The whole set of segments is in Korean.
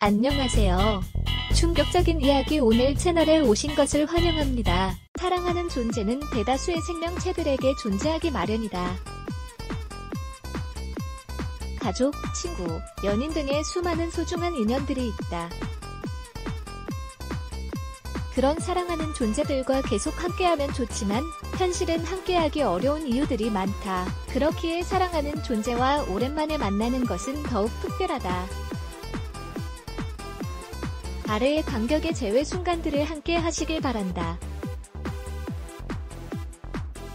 안녕하세요. 충격적인 이야기 오늘 채널에 오신 것을 환영합니다. 사랑하는 존재는 대다수의 생명체들에게 존재하기 마련이다. 가족, 친구, 연인 등의 수많은 소중한 인연들이 있다. 그런 사랑하는 존재들과 계속 함께하면 좋지만 현실은 함께하기 어려운 이유들이 많다. 그렇기에 사랑하는 존재와 오랜만에 만나는 것은 더욱 특별하다. 아래의 감격의 재회 순간들을 함께 하시길 바란다.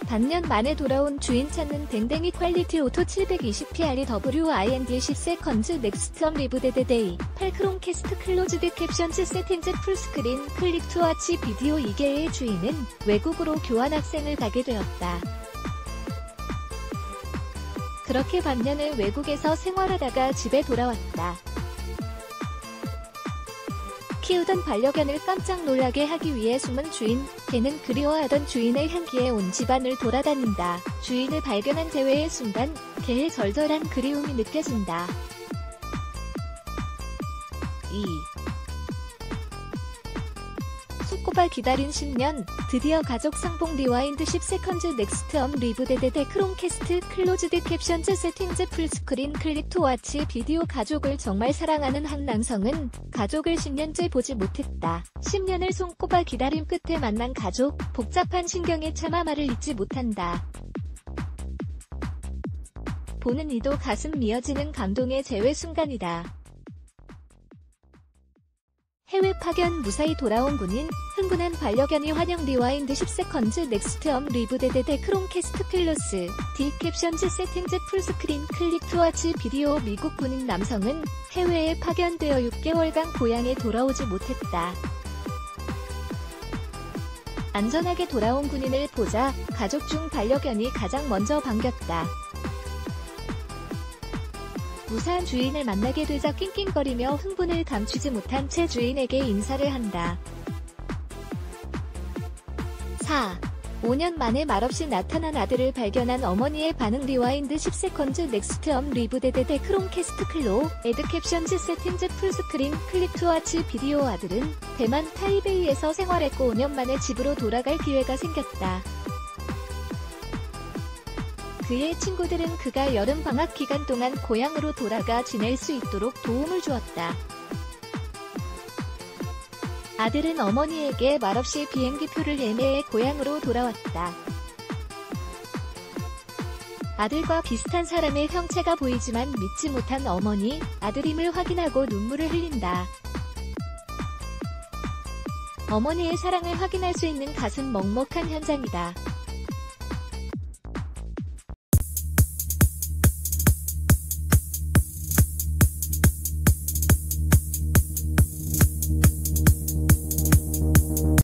반년 만에 돌아온 주인 찾는 댕댕이 quality auto 720p rewind 10 seconds next up live 데드 데이 8 Chromecast closed captions settings fullscreen click to watch video 이 개의 주인은 외국으로 교환 학생을 가게 되었다. 그렇게 반년을 외국에서 생활하다가 집에 돌아왔다. 키우던 반려견을 깜짝 놀라게 하기 위해 숨은 주인, 개는 그리워하던 주인의 향기에 온 집안을 돌아다닌다. 주인을 발견한 재회의 순간, 개의 절절한 그리움이 느껴진다. 2. 손꼽아 기다린 10년, 드디어 가족 상봉 rewind 10 seconds next up live 데데데 Chromecast closed captions settings fullscreen click to watch video 가족을 정말 사랑하는 한 남성은 가족을 10년째 보지 못했다. 10년을 손꼽아 기다림 끝에 만난 가족, 복잡한 심경에 차마 말을 잇지 못한다. 보는 이도 가슴 미어지는 감동의 재회 순간이다. 해외 파견 무사히 돌아온 군인, 흥분한 반려견이 환영 rewind 10 seconds next up live 데데데 Chromecast closed captions settings fullscreen click to watch video 미국 군인 남성은 해외에 파견되어 6개월간 고향에 돌아오지 못했다. 안전하게 돌아온 군인을 보자 가족 중 반려견이 가장 먼저 반겼다. 무사한 주인을 만나게 되자 낑낑거리며 흥분을 감추지 못한 채 주인에게 인사를 한다. 4. 5년 만에 말없이 나타난 아들을 발견한 어머니의 반응 rewind 10 seconds next up live 데데데 Chromecast closed captions settings fullscreen click to watch video 아들은 대만 타이베이에서 생활했고 5년 만에 집으로 돌아갈 기회가 생겼다. 그의 친구들은 그가 여름 방학 기간 동안 고향으로 돌아가 지낼 수 있도록 도움을 주었다. 아들은 어머니에게 말없이 비행기표를 예매해 고향으로 돌아왔다. 아들과 비슷한 사람의 형체가 보이지만 믿지 못한 어머니, 아들임을 확인하고 눈물을 흘린다. 어머니의 사랑을 확인할 수 있는 가슴 먹먹한 현장이다.